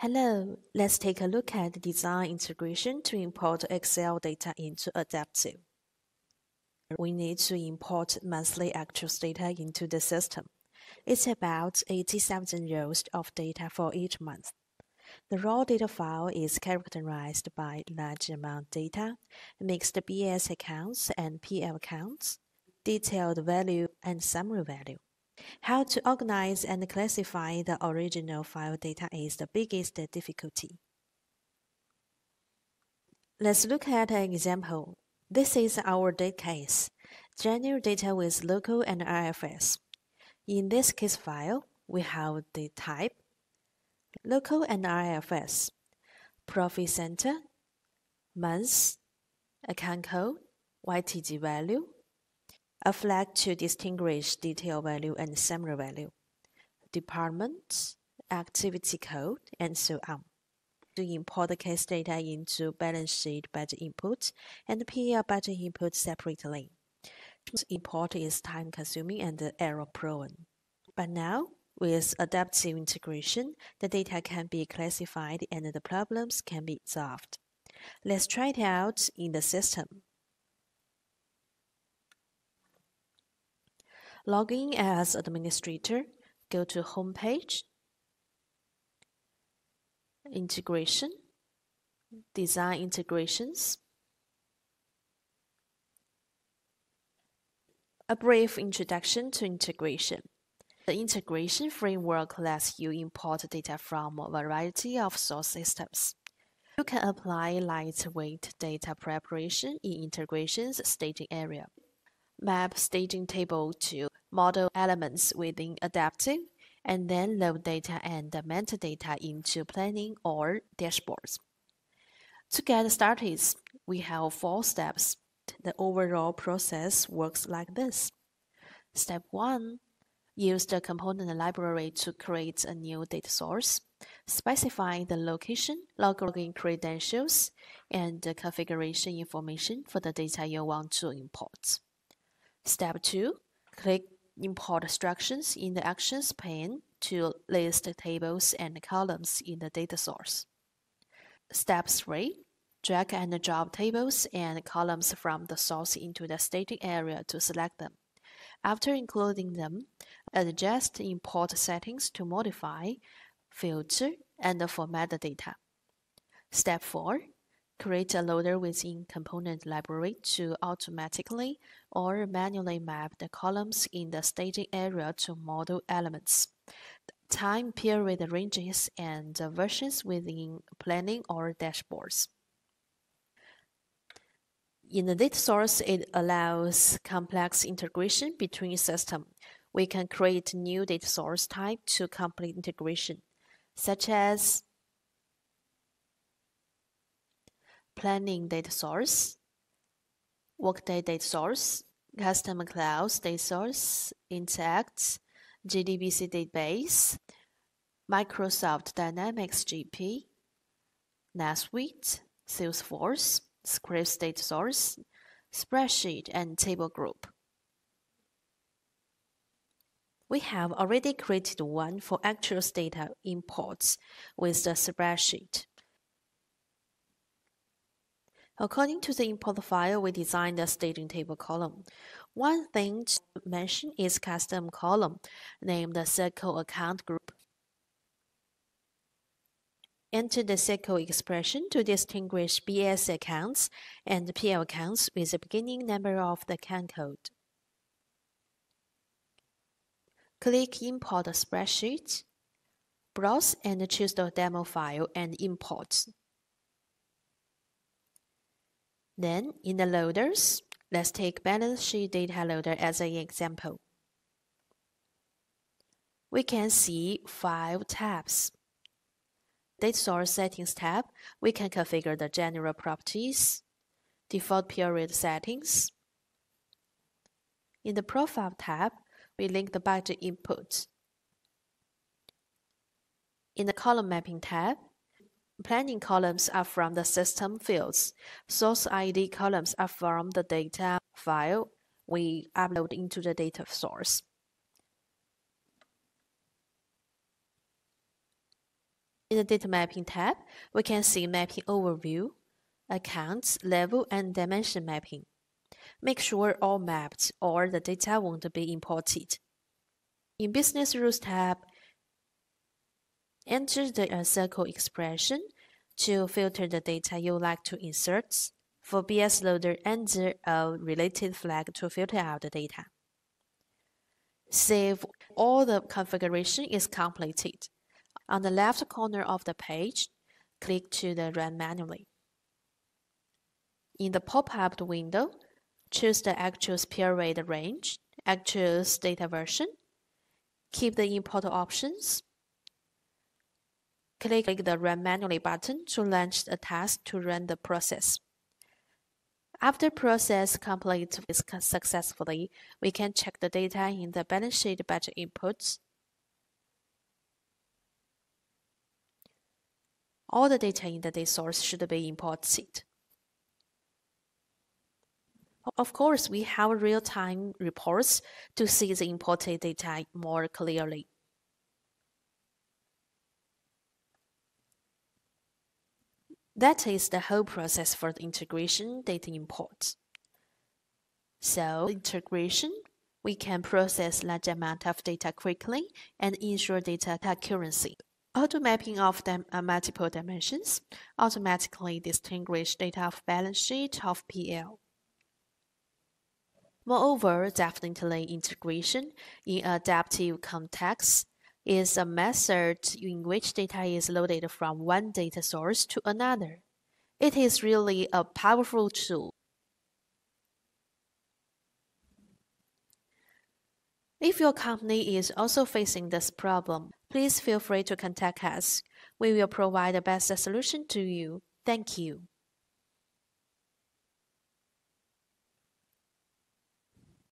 Hello, let's take a look at the design integration to import Excel data into Adaptive. We need to import monthly actuals data into the system. It's about 87 rows of data for each month. The raw data file is characterized by large amount data, mixed BS accounts and PL accounts, detailed value and summary value. How to organize and classify the original file data is the biggest difficulty. Let's look at an example. This is our date case, general data with local and IFRS. In this case file, we have the type, local and IFRS, profit center, months, account code, YTD value, a flag to distinguish detail value and summary value, department, activity code, and so on. To import the case data into balance sheet budget input and PL budget input separately. Import is time consuming and error prone. But now, with adaptive integration, the data can be classified and the problems can be solved. Let's try it out in the system. Log in as administrator, go to home page, integration, design integrations. A brief introduction to integration. The integration framework lets you import data from a variety of source systems. You can apply lightweight data preparation in integration's staging area. Map staging table to model elements within Adaptive, and then load data and metadata into planning or dashboards. To get started, we have four steps. The overall process works like this. Step 1. Use the component library to create a new data source. Specify the location, login credentials, and the configuration information for the data you want to import. Step 2. Click import structure in the Actions pane to list tables and columns in the data source. Step 3. Drag and drop tables and columns from the source into the staging area to select them. After including them, adjust import settings to modify, filter, and format the data. Step 4. Create a loader within component library to automatically or manually map the columns in the staging area to model elements. Time period ranges and versions within planning or dashboards. In the data source, it allows complex integration between systems. We can create new data source type to complete integration, such as planning data source, Workday data source, Customer Cloud data source, Intacct, JDBC database, Microsoft Dynamics GP, NetSuite, Salesforce, Scripts data source, spreadsheet, and table group. We have already created one for actuals data imports with the spreadsheet. According to the import file, we designed a staging table column. One thing to mention is custom column named the Circle Account Group. Enter the SQL expression to distinguish BS accounts and PL accounts with the beginning number of the account code. Click Import Spreadsheet, browse and choose the demo file and import. Then, in the loaders, let's take balance sheet data loader as an example. We can see five tabs. Data source settings tab, we can configure the general properties, default period settings. In the profile tab, we link the budget input. In the column mapping tab, Planning columns are from the system fields. Source ID columns are from the data file we upload into the data source. In the Data Mapping tab, we can see Mapping Overview, Accounts, Level, and Dimension Mapping. Make sure all mapped or the data won't be imported. In Business Rules tab, enter the uh, SQL expression to filter the data you like to insert. For BS Loader, enter a uh, related flag to filter out the data. Save all the configuration is completed. On the left corner of the page, click to the Run manually. In the pop-up window, choose the actual period range, actual data version, keep the import options, click the Run manually button to launch the task to run the process. After process completes successfully, we can check the data in the balance sheet budget inputs. All the data in the data source should be imported. Of course, we have real-time reports to see the imported data more clearly. That is the whole process for the integration data import. So, integration, we can process large amount of data quickly and ensure data accuracy. Auto mapping of them multiple dimensions automatically distinguish data of balance sheet of PL. Moreover, definitely integration in adaptive context is a method in which data is loaded from one data source to another. It is really a powerful tool. If your company is also facing this problem, please feel free to contact us. We will provide the best solution to you. Thank you.